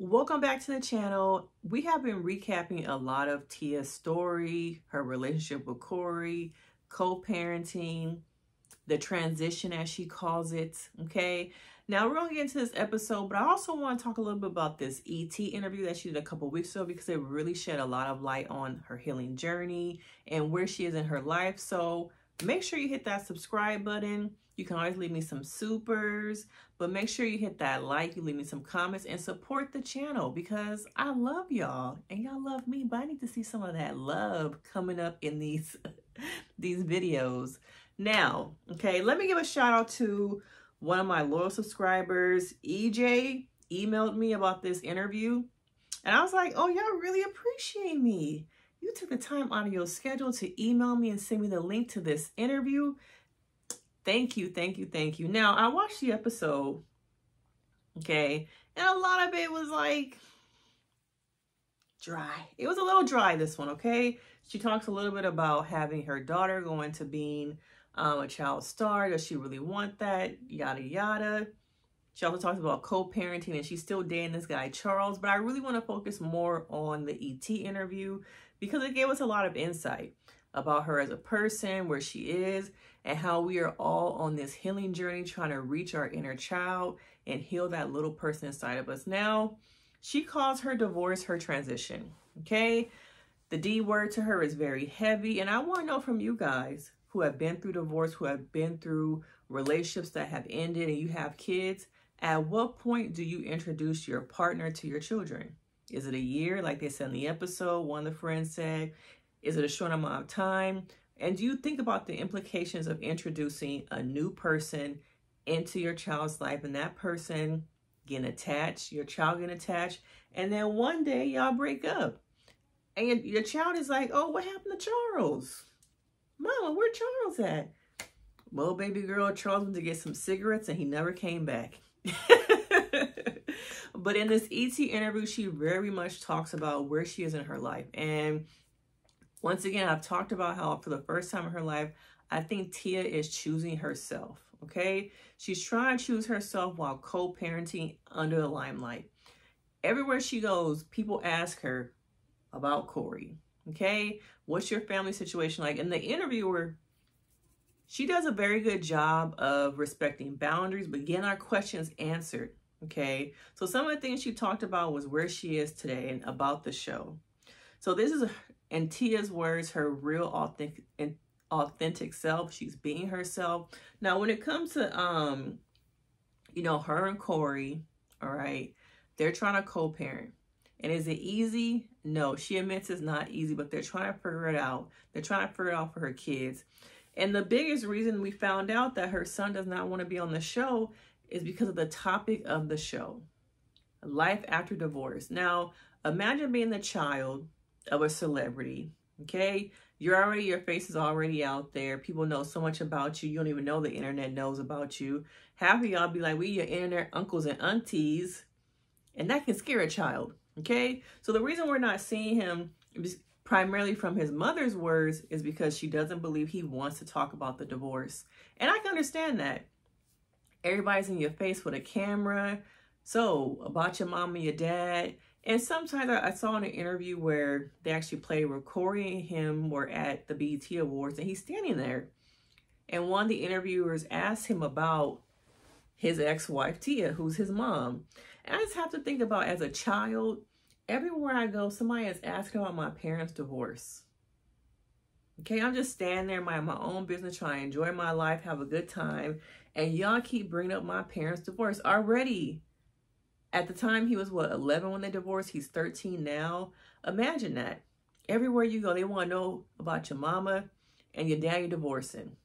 welcome back to the channel. We have been recapping a lot of Tia's story, her relationship with Cory, co-parenting, the transition as she calls it, okay? Now we're gonna get into this episode, but I also want to talk a little bit about this ET interview that she did a couple weeks ago because it really shed a lot of light on her healing journey and where she is in her life. So make sure you hit that subscribe button. You can always leave me some supers, but make sure you hit that like, you leave me some comments and support the channel because I love y'all and y'all love me, but I need to see some of that love coming up in these, these videos. Now, okay, let me give a shout out to one of my loyal subscribers, EJ, emailed me about this interview. And I was like, oh, y'all really appreciate me. You took the time out of your schedule to email me and send me the link to this interview. Thank you, thank you, thank you. Now, I watched the episode, okay, and a lot of it was like dry. It was a little dry, this one, okay? She talks a little bit about having her daughter go into being um, a child star. Does she really want that? Yada, yada. She also talks about co-parenting and she's still dating this guy, Charles. But I really want to focus more on the ET interview because it gave us a lot of insight about her as a person, where she is, and how we are all on this healing journey trying to reach our inner child and heal that little person inside of us. Now, she calls her divorce her transition, okay? The D word to her is very heavy, and I want to know from you guys, who have been through divorce, who have been through relationships that have ended and you have kids, at what point do you introduce your partner to your children? Is it a year, like they said in the episode, one of the friends said? Is it a short amount of time? And do you think about the implications of introducing a new person into your child's life and that person getting attached, your child getting attached, and then one day y'all break up? And your child is like, oh, what happened to Charles? Mama, where Charles at? Well, baby girl, Charles went to get some cigarettes and he never came back. but in this ET interview, she very much talks about where she is in her life. And once again, I've talked about how for the first time in her life, I think Tia is choosing herself. Okay. She's trying to choose herself while co parenting under the limelight. Everywhere she goes, people ask her about Cory. Okay. What's your family situation like? And the interviewer, she does a very good job of respecting boundaries, but getting our questions answered. Okay. So some of the things she talked about was where she is today and about the show. So this is, in Tia's words, her real authentic authentic self. She's being herself. Now, when it comes to, um, you know, her and Cory, all right, they're trying to co-parent. And is it easy? No, she admits it's not easy, but they're trying to figure it out. They're trying to figure it out for her kids. And the biggest reason we found out that her son does not want to be on the show is because of the topic of the show life after divorce. Now, imagine being the child of a celebrity, okay? You're already, your face is already out there. People know so much about you. You don't even know the internet knows about you. Half of y'all be like, we your internet uncles and aunties. And that can scare a child. Okay. So the reason we're not seeing him primarily from his mother's words is because she doesn't believe he wants to talk about the divorce. And I can understand that. Everybody's in your face with a camera. So about your mom and your dad. And sometimes I saw in an interview where they actually played where Cory and him were at the BET Awards and he's standing there. And one of the interviewers asked him about his ex-wife, Tia, who's his mom. And I just have to think about as a child, everywhere I go, somebody is asking about my parents' divorce. Okay, I'm just standing there, my my own business, trying to enjoy my life, have a good time, and y'all keep bringing up my parents' divorce already. At the time, he was what 11 when they divorced. He's 13 now. Imagine that. Everywhere you go, they want to know about your mama and your daddy divorcing,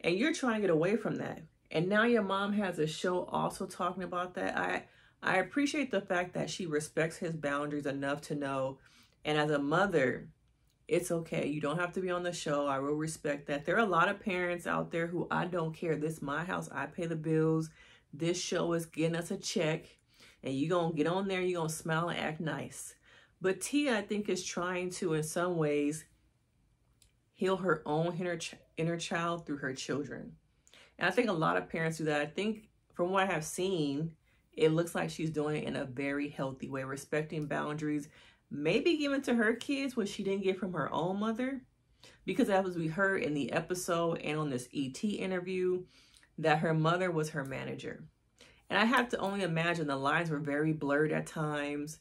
and you're trying to get away from that. And now your mom has a show also talking about that. I I appreciate the fact that she respects his boundaries enough to know. And as a mother, it's okay. You don't have to be on the show. I will respect that. There are a lot of parents out there who I don't care. This my house. I pay the bills. This show is getting us a check. And you're going to get on there. You're going to smile and act nice. But Tia, I think, is trying to, in some ways, heal her own inner, inner child through her children. And I think a lot of parents do that. I think from what I have seen, it looks like she's doing it in a very healthy way, respecting boundaries, maybe giving to her kids what she didn't get from her own mother. Because as we heard in the episode and on this ET interview, that her mother was her manager. And I have to only imagine the lines were very blurred at times.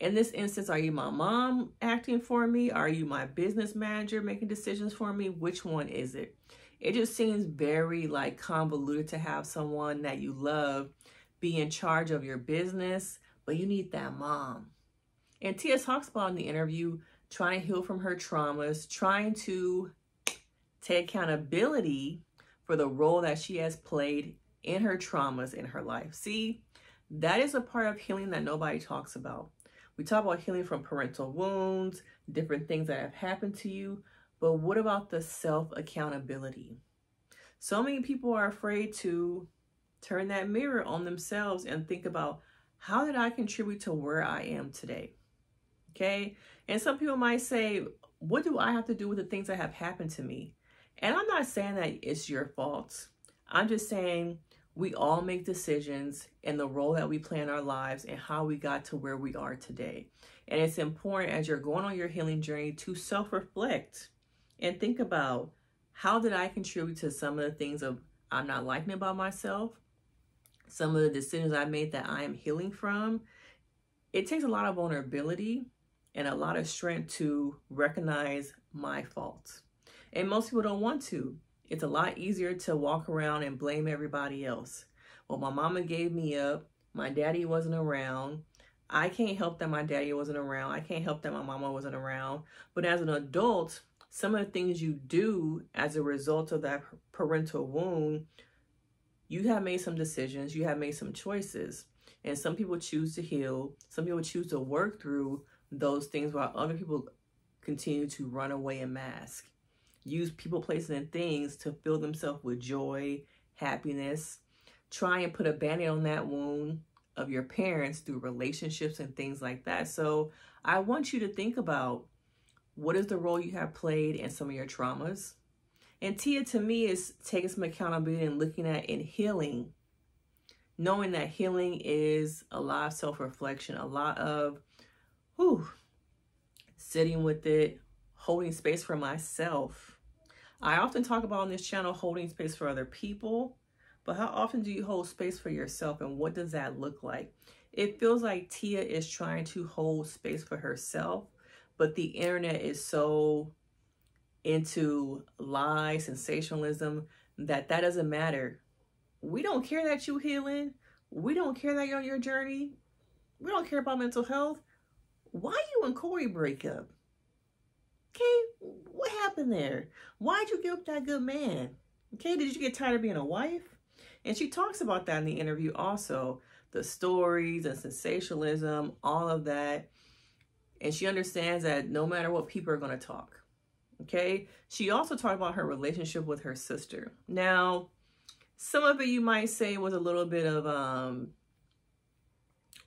In this instance, are you my mom acting for me? Are you my business manager making decisions for me? Which one is it? It just seems very like convoluted to have someone that you love be in charge of your business, but you need that mom. And Tia talks about in the interview trying to heal from her traumas, trying to take accountability for the role that she has played in her traumas in her life. See, that is a part of healing that nobody talks about. We talk about healing from parental wounds, different things that have happened to you, but what about the self accountability? So many people are afraid to turn that mirror on themselves and think about how did I contribute to where I am today? Okay. And some people might say, what do I have to do with the things that have happened to me? And I'm not saying that it's your fault. I'm just saying we all make decisions and the role that we play in our lives and how we got to where we are today. And it's important as you're going on your healing journey to self reflect and think about how did I contribute to some of the things of I'm not liking about myself? some of the decisions I made that I am healing from, it takes a lot of vulnerability and a lot of strength to recognize my faults. And most people don't want to. It's a lot easier to walk around and blame everybody else. Well, my mama gave me up. My daddy wasn't around. I can't help that my daddy wasn't around. I can't help that my mama wasn't around. But as an adult, some of the things you do as a result of that parental wound you have made some decisions, you have made some choices. And some people choose to heal, some people choose to work through those things while other people continue to run away and mask. Use people, places, and things to fill themselves with joy, happiness. Try and put a band-aid on that wound of your parents through relationships and things like that. So I want you to think about what is the role you have played in some of your traumas? And Tia to me is taking some accountability and looking at and healing. Knowing that healing is a lot of self-reflection, a lot of whew, sitting with it, holding space for myself. I often talk about on this channel holding space for other people, but how often do you hold space for yourself and what does that look like? It feels like Tia is trying to hold space for herself, but the internet is so into lies, sensationalism, that that doesn't matter. We don't care that you're healing. We don't care that you're on your journey. We don't care about mental health. Why you and Cory break up? Okay, what happened there? Why'd you give up that good man? Okay, did you get tired of being a wife? And she talks about that in the interview also. The stories and sensationalism, all of that. And she understands that no matter what people are going to talk. Okay. She also talked about her relationship with her sister. Now, some of it you might say was a little bit of um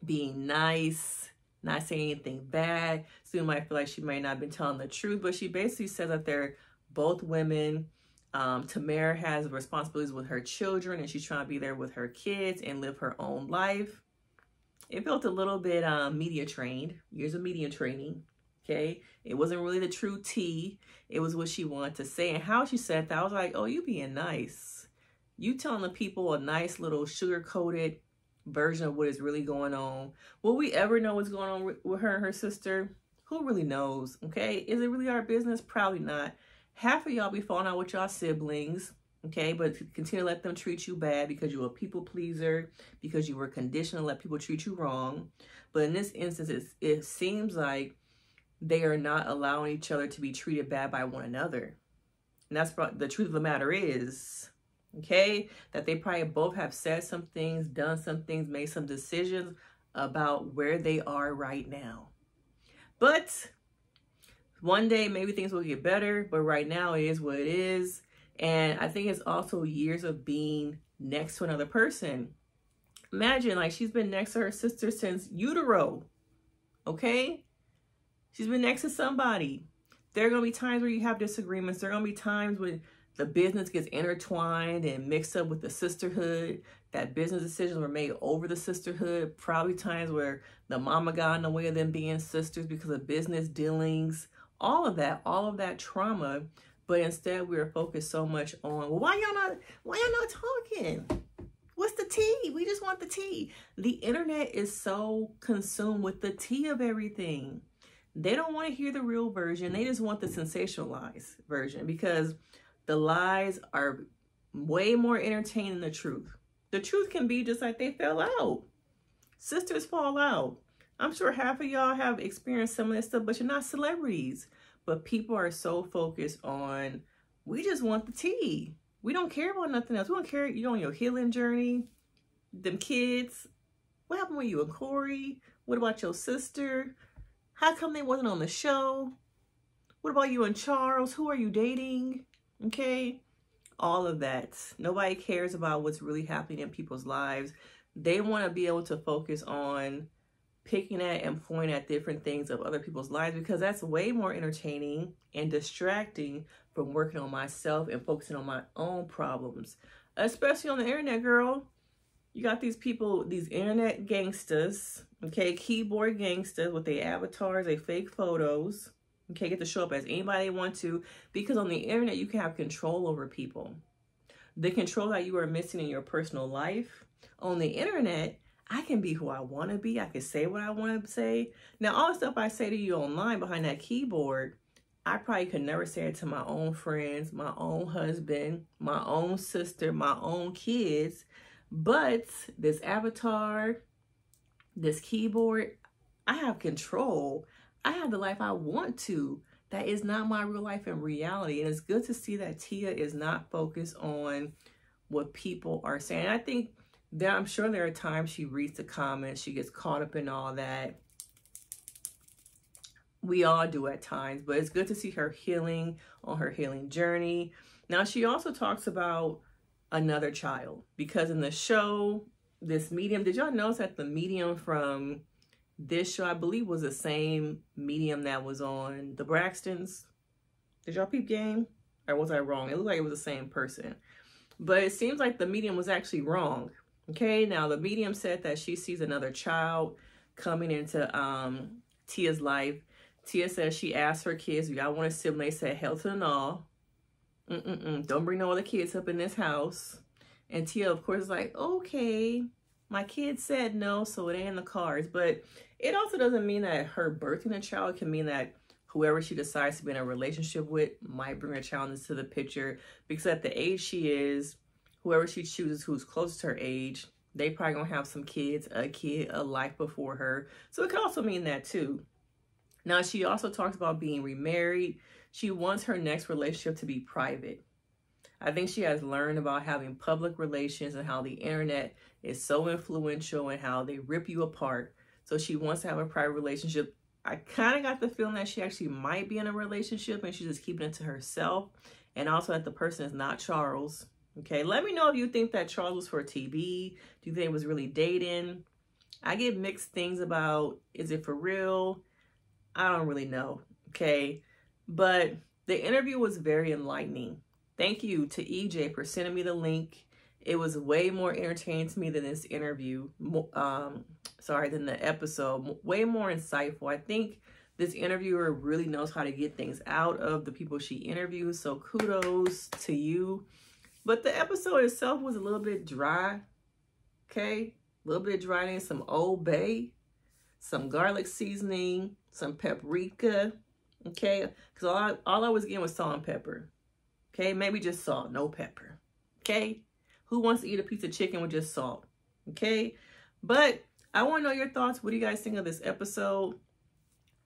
being nice, not saying anything bad. So you might feel like she might not have been telling the truth, but she basically says that they're both women. Um, Tamera has responsibilities with her children and she's trying to be there with her kids and live her own life. It felt a little bit um, media trained, years of media training. Okay. It wasn't really the true tea. It was what she wanted to say. And how she said that, I was like, oh, you being nice. You telling the people a nice little sugar-coated version of what is really going on. Will we ever know what's going on with her and her sister? Who really knows? Okay. Is it really our business? Probably not. Half of y'all be falling out with y'all siblings. Okay, but continue to let them treat you bad because you're a people pleaser, because you were conditioned to let people treat you wrong. But in this instance, it, it seems like they are not allowing each other to be treated bad by one another. And that's the truth of the matter is, okay, that they probably both have said some things, done some things, made some decisions about where they are right now. But one day maybe things will get better, but right now it is what it is. And I think it's also years of being next to another person. Imagine like she's been next to her sister since utero. Okay? She's been next to somebody. There are going to be times where you have disagreements. There are going to be times when the business gets intertwined and mixed up with the sisterhood that business decisions were made over the sisterhood, probably times where the mama got in the way of them being sisters because of business dealings, all of that, all of that trauma. But instead, we are focused so much on, well, why y'all not, why y'all not talking? What's the tea? We just want the tea. The internet is so consumed with the tea of everything. They don't want to hear the real version. They just want the sensationalized version because the lies are way more entertaining than the truth. The truth can be just like they fell out. Sisters fall out. I'm sure half of y'all have experienced some of this stuff, but you're not celebrities. But people are so focused on, we just want the tea. We don't care about nothing else. We don't care you're on your healing journey. Them kids. What happened with you and Cory? What about your sister? How come they wasn't on the show? What about you and Charles? Who are you dating? Okay all of that. Nobody cares about what's really happening in people's lives. They want to be able to focus on picking at and pointing at different things of other people's lives because that's way more entertaining and distracting from working on myself and focusing on my own problems. Especially on the internet, girl. You got these people, these internet gangsters, okay, keyboard gangsters with their avatars, their fake photos, Okay, get to show up as anybody they want to because on the internet you can have control over people. The control that you are missing in your personal life on the internet, I can be who I want to be. I can say what I want to say. Now, all the stuff I say to you online behind that keyboard, I probably could never say it to my own friends, my own husband, my own sister, my own kids. But this avatar, this keyboard, I have control I have the life I want to. That is not my real life in reality. And it's good to see that Tia is not focused on what people are saying. I think that I'm sure there are times she reads the comments, she gets caught up in all that. We all do at times, but it's good to see her healing on her healing journey. Now, she also talks about another child because in the show, this medium, did y'all notice that the medium from this show, I believe, was the same medium that was on the Braxtons. Did y'all peep game? Or was I wrong? It looked like it was the same person. But it seems like the medium was actually wrong. Okay, now the medium said that she sees another child coming into um, Tia's life. Tia says she asked her kids, y'all want a sibling? They said, hell to the no. Mm-mm-mm. Don't bring no other kids up in this house. And Tia, of course, is like, okay. My kid said no, so it ain't in the cards. But it also doesn't mean that her birthing a child can mean that whoever she decides to be in a relationship with might bring a child into the picture because at the age she is, whoever she chooses who's close to her age, they probably gonna have some kids, a kid, a life before her. So it could also mean that too. Now she also talks about being remarried. She wants her next relationship to be private. I think she has learned about having public relations and how the internet is so influential and how they rip you apart. So she wants to have a private relationship. I kind of got the feeling that she actually might be in a relationship and she's just keeping it to herself. And also that the person is not Charles. Okay, let me know if you think that Charles was for TB. Do you think it was really dating? I get mixed things about is it for real? I don't really know. Okay, but the interview was very enlightening. Thank you to EJ for sending me the link. It was way more entertaining to me than this interview. Um, sorry, than the episode. Way more insightful. I think this interviewer really knows how to get things out of the people she interviews. So kudos to you. But the episode itself was a little bit dry. Okay. A little bit dry in some Old Bay, some garlic seasoning, some paprika. Okay. Because all I, all I was getting was salt and pepper. Okay. Maybe just salt, no pepper. Okay. Who wants to eat a piece of chicken with just salt? Okay. But I want to know your thoughts. What do you guys think of this episode?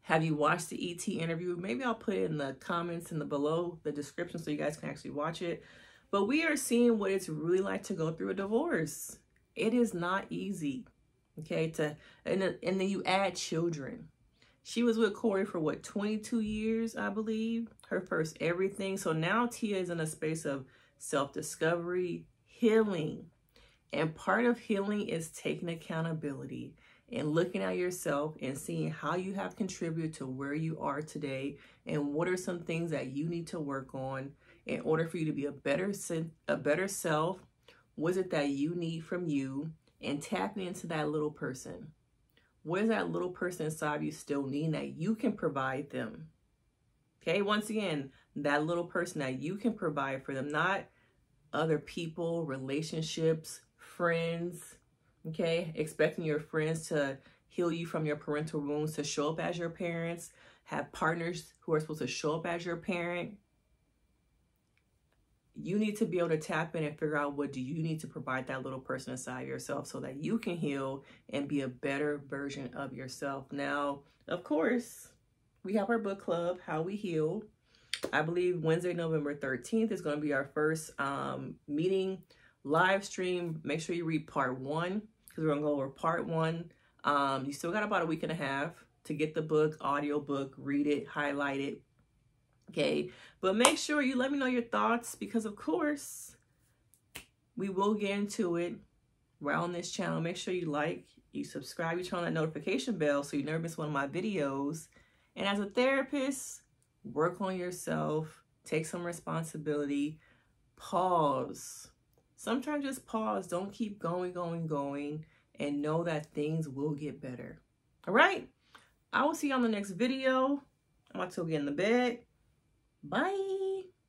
Have you watched the ET interview? Maybe I'll put it in the comments in the below the description so you guys can actually watch it. But we are seeing what it's really like to go through a divorce. It is not easy. Okay, to and and then you add children. She was with Cory for what 22 years, I believe. Her first everything. So now Tia is in a space of self-discovery, healing, and part of healing is taking accountability and looking at yourself and seeing how you have contributed to where you are today and what are some things that you need to work on in order for you to be a better a better self What is it that you need from you? And tapping into that little person. What is that little person inside you still need that you can provide them? Okay, once again, that little person that you can provide for them, not other people, relationships, friends, okay? Expecting your friends to heal you from your parental wounds, to show up as your parents, have partners who are supposed to show up as your parent. You need to be able to tap in and figure out what do you need to provide that little person inside yourself so that you can heal and be a better version of yourself. Now, of course, we have our book club, How We Heal. I believe Wednesday, November 13th is going to be our first um, meeting live stream. Make sure you read part one because we're going to go over part one. Um, you still got about a week and a half to get the book, audio book, read it, highlight it. Okay, but make sure you let me know your thoughts because, of course, we will get into it right on this channel. Make sure you like, you subscribe, you turn on that notification bell so you never miss one of my videos. And as a therapist, work on yourself, take some responsibility, pause. Sometimes just pause. Don't keep going, going, going, and know that things will get better. All right? I will see you on the next video. I'm about to get in the bed. Bye.